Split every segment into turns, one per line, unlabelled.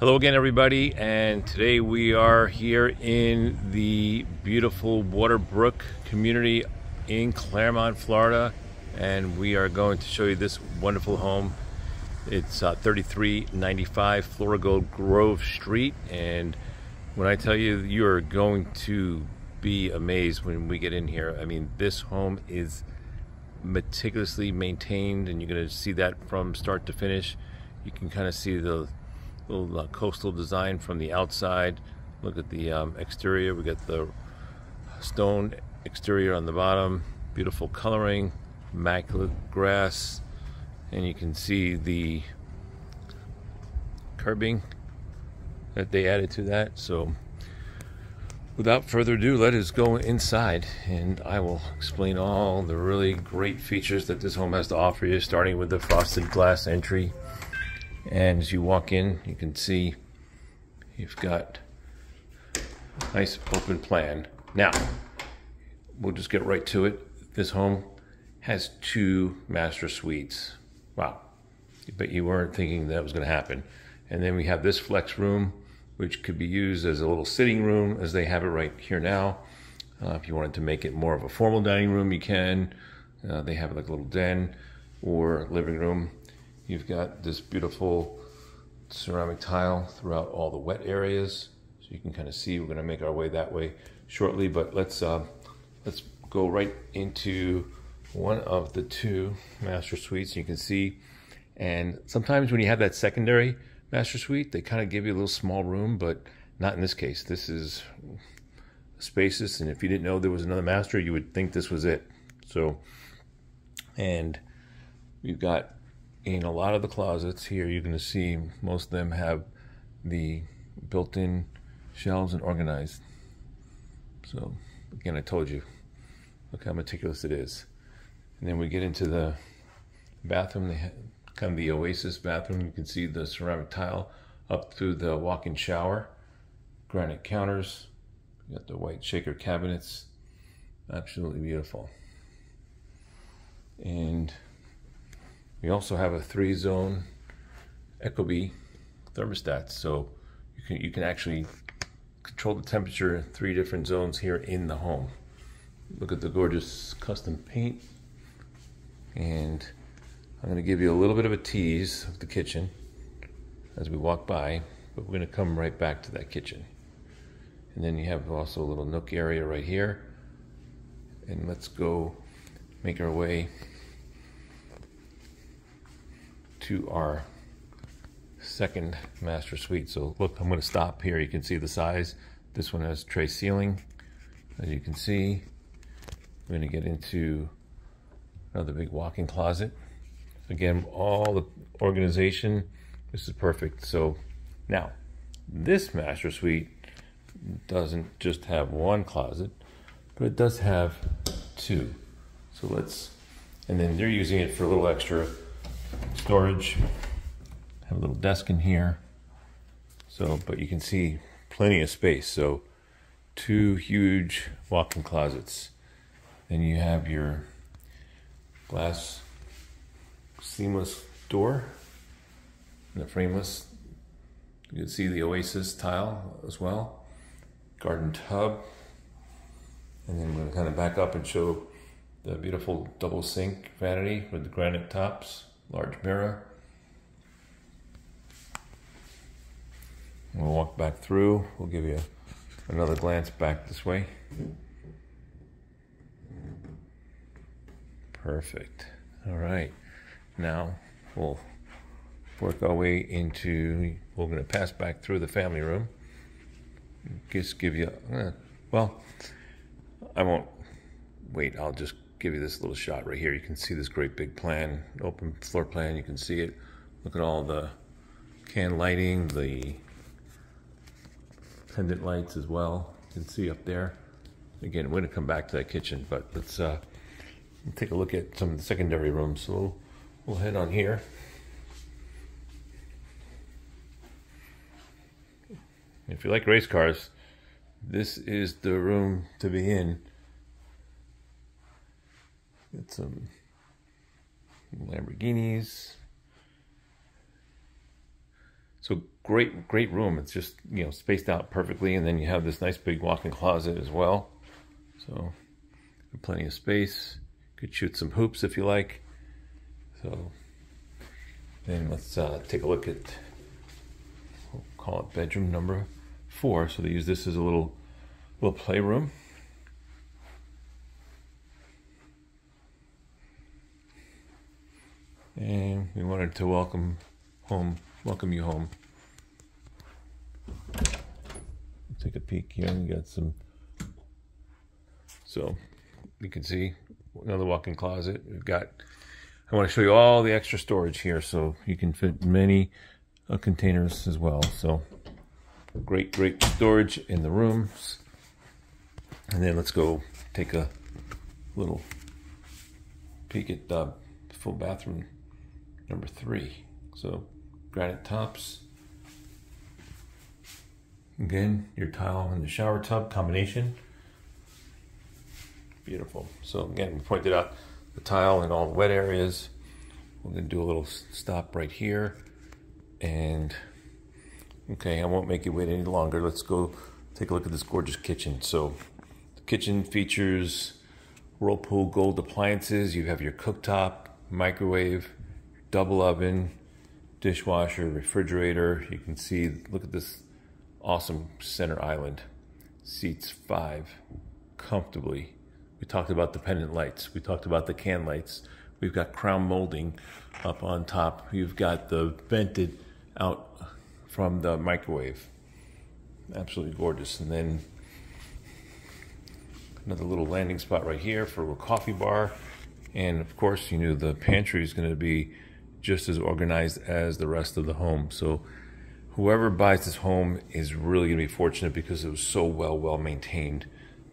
Hello again, everybody, and today we are here in the beautiful Waterbrook community in Clermont, Florida, and we are going to show you this wonderful home. It's uh, 3395 Florigold Grove Street, and when I tell you, you are going to be amazed when we get in here. I mean, this home is meticulously maintained, and you're going to see that from start to finish. You can kind of see the little uh, coastal design from the outside. Look at the um, exterior. We got the stone exterior on the bottom. Beautiful coloring, immaculate grass, and you can see the curbing that they added to that. So without further ado, let us go inside and I will explain all the really great features that this home has to offer you, starting with the frosted glass entry and as you walk in, you can see you've got a nice open plan. Now, we'll just get right to it. This home has two master suites. Wow. But you weren't thinking that was going to happen. And then we have this flex room, which could be used as a little sitting room as they have it right here now. Uh, if you wanted to make it more of a formal dining room, you can. Uh, they have like a little den or living room. You've got this beautiful ceramic tile throughout all the wet areas. So you can kind of see, we're gonna make our way that way shortly, but let's, uh, let's go right into one of the two master suites. You can see, and sometimes when you have that secondary master suite, they kind of give you a little small room, but not in this case. This is spacious, and if you didn't know there was another master, you would think this was it. So, and you've got in a lot of the closets here, you're going to see most of them have the built-in shelves and organized. So again, I told you, look how meticulous it is. And then we get into the bathroom, they kind of the Oasis bathroom. You can see the ceramic tile up through the walk-in shower, granite counters, you got the white shaker cabinets, absolutely beautiful. And we also have a three zone Ecobee thermostat. So you can, you can actually control the temperature in three different zones here in the home. Look at the gorgeous custom paint. And I'm gonna give you a little bit of a tease of the kitchen as we walk by, but we're gonna come right back to that kitchen. And then you have also a little nook area right here. And let's go make our way to our second master suite. So look, I'm gonna stop here. You can see the size. This one has tray ceiling. As you can see, we're gonna get into another big walk-in closet. Again, all the organization, this is perfect. So now, this master suite doesn't just have one closet, but it does have two. So let's, and then they're using it for a little extra storage. Have a little desk in here. So, but you can see plenty of space. So, two huge walk-in closets. Then you have your glass seamless door and the frameless. You can see the Oasis tile as well. Garden tub. And then we're going to kind of back up and show the beautiful double sink vanity with the granite tops large mirror. We'll walk back through. We'll give you another glance back this way. Perfect. All right. Now we'll work our way into, we're going to pass back through the family room. Just give you, uh, well, I won't wait. I'll just give you this little shot right here. You can see this great big plan, open floor plan. You can see it. Look at all the can lighting, the pendant lights as well. You can see up there. Again, we're going to come back to that kitchen, but let's uh, take a look at some of the secondary rooms. So we'll, we'll head on here. If you like race cars, this is the room to be in. Got some Lamborghinis. So great, great room. It's just, you know, spaced out perfectly. And then you have this nice big walk-in closet as well. So plenty of space. Could shoot some hoops if you like. So then let's uh, take a look at, we'll call it bedroom number four. So they use this as a little, little playroom. And we wanted to welcome home, welcome you home. Take a peek here. We got some. So you can see another walk-in closet. We've got. I want to show you all the extra storage here, so you can fit many uh, containers as well. So great, great storage in the rooms. And then let's go take a little peek at the full bathroom number three. So granite tops. Again, your tile and the shower tub combination. Beautiful. So again, we pointed out the tile in all the wet areas. We're gonna do a little stop right here. And okay, I won't make you wait any longer. Let's go take a look at this gorgeous kitchen. So the kitchen features Whirlpool gold appliances. You have your cooktop, microwave, double oven, dishwasher, refrigerator. You can see, look at this awesome center island. Seats five comfortably. We talked about the pendant lights. We talked about the can lights. We've got crown molding up on top. You've got the vented out from the microwave. Absolutely gorgeous. And then another little landing spot right here for a coffee bar. And of course, you knew the pantry is going to be just as organized as the rest of the home. So whoever buys this home is really going to be fortunate because it was so well, well maintained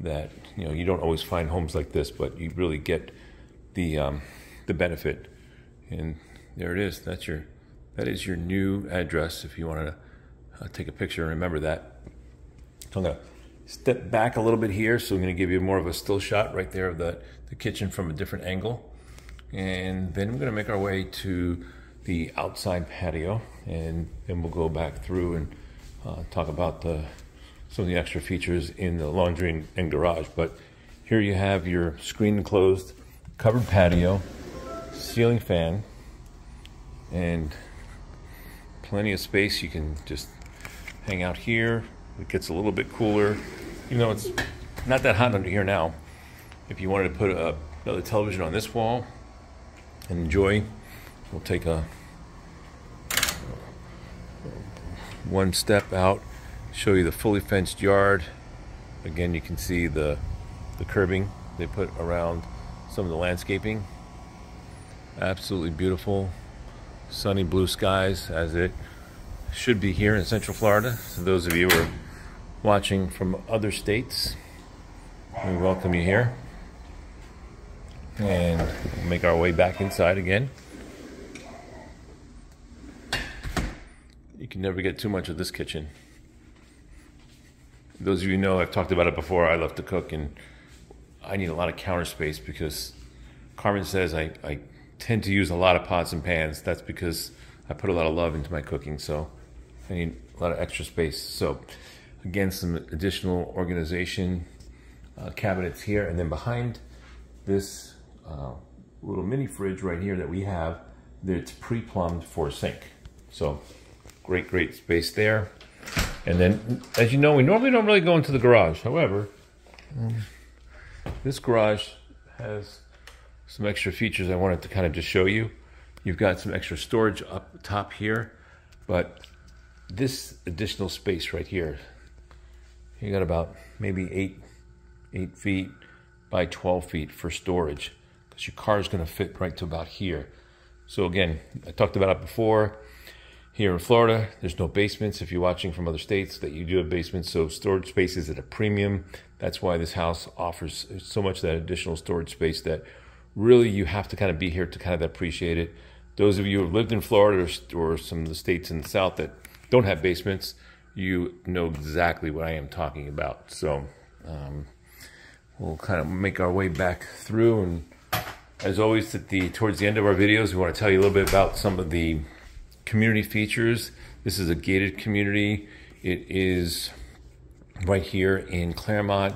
that, you know, you don't always find homes like this, but you really get the, um, the benefit. And there it is. That's your, that is your new address if you want to uh, take a picture and remember that. So I'm to step back a little bit here. So I'm going to give you more of a still shot right there of the, the kitchen from a different angle. And then we're going to make our way to the outside patio and then we'll go back through and uh, talk about the, some of the extra features in the laundry and, and garage. But here you have your screen enclosed covered patio, ceiling fan, and plenty of space. You can just hang out here. It gets a little bit cooler, even though it's not that hot under here now. If you wanted to put a, another television on this wall, and enjoy. We'll take a one step out, show you the fully fenced yard. Again, you can see the the curbing they put around some of the landscaping. Absolutely beautiful, sunny blue skies as it should be here in Central Florida. So those of you who are watching from other states, we welcome you here and make our way back inside again. You can never get too much of this kitchen. Those of you know, I've talked about it before. I love to cook and I need a lot of counter space because Carmen says I, I tend to use a lot of pots and pans. That's because I put a lot of love into my cooking. So I need a lot of extra space. So again, some additional organization uh, cabinets here. And then behind this uh, little mini fridge right here that we have that's pre-plumbed for a sink. So great, great space there. And then, as you know, we normally don't really go into the garage. However, um, this garage has some extra features I wanted to kind of just show you. You've got some extra storage up top here, but this additional space right here, you got about maybe eight, eight feet by 12 feet for storage because your car is going to fit right to about here. So again, I talked about it before. Here in Florida, there's no basements. If you're watching from other states, that you do have basements, so storage space is at a premium. That's why this house offers so much that additional storage space that really you have to kind of be here to kind of appreciate it. Those of you who have lived in Florida or, or some of the states in the South that don't have basements, you know exactly what I am talking about. So um, we'll kind of make our way back through and as always, at the towards the end of our videos, we want to tell you a little bit about some of the community features. This is a gated community. It is right here in Clermont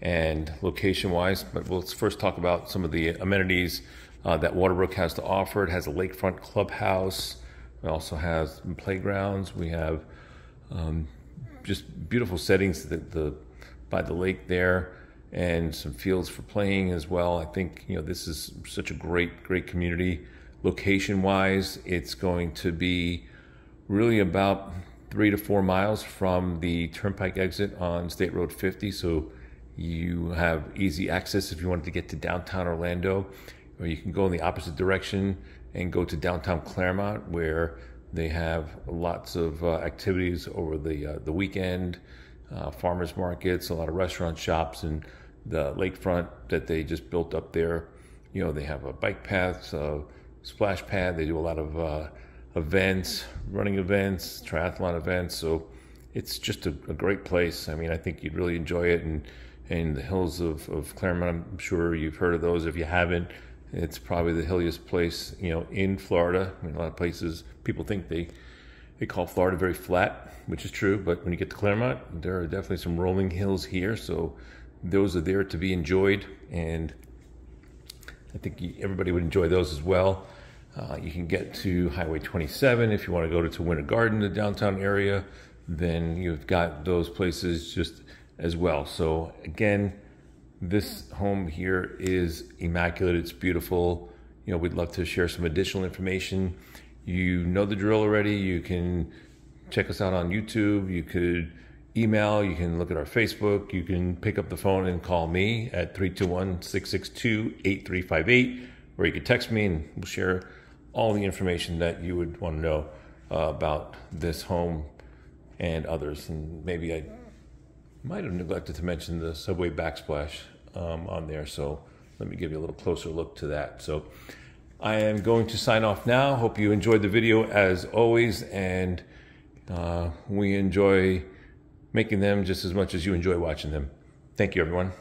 and location wise. But let's first talk about some of the amenities uh, that Waterbrook has to offer. It has a lakefront clubhouse. It also has playgrounds. We have um, just beautiful settings that the by the lake there and some fields for playing as well. I think you know this is such a great great community. Location wise, it's going to be really about three to four miles from the turnpike exit on State Road 50. So you have easy access if you wanted to get to downtown Orlando, or you can go in the opposite direction and go to downtown Clermont, where they have lots of uh, activities over the uh, the weekend, uh, farmers markets, a lot of restaurant shops, and the lakefront that they just built up there. You know, they have a bike path, a splash pad. They do a lot of uh, events, running events, triathlon events. So it's just a, a, great place. I mean, I think you'd really enjoy it. And and the hills of, of Clermont, I'm sure you've heard of those. If you haven't, it's probably the hilliest place, you know, in Florida. I mean, a lot of places people think they they call Florida very flat, which is true. But when you get to Clermont, there are definitely some rolling hills here. So those are there to be enjoyed, and I think everybody would enjoy those as well. Uh, you can get to Highway 27 if you want to go to, to Winter Garden, the downtown area. Then you've got those places just as well. So again, this home here is immaculate. It's beautiful. You know, we'd love to share some additional information. You know the drill already. You can check us out on YouTube. You could email. You can look at our Facebook. You can pick up the phone and call me at 321 662 8358, or you can text me and we'll share all the information that you would want to know uh, about this home and others. And maybe I might have neglected to mention the subway backsplash um, on there. So let me give you a little closer look to that. So I am going to sign off now. Hope you enjoyed the video as always. And uh, we enjoy making them just as much as you enjoy watching them. Thank you, everyone.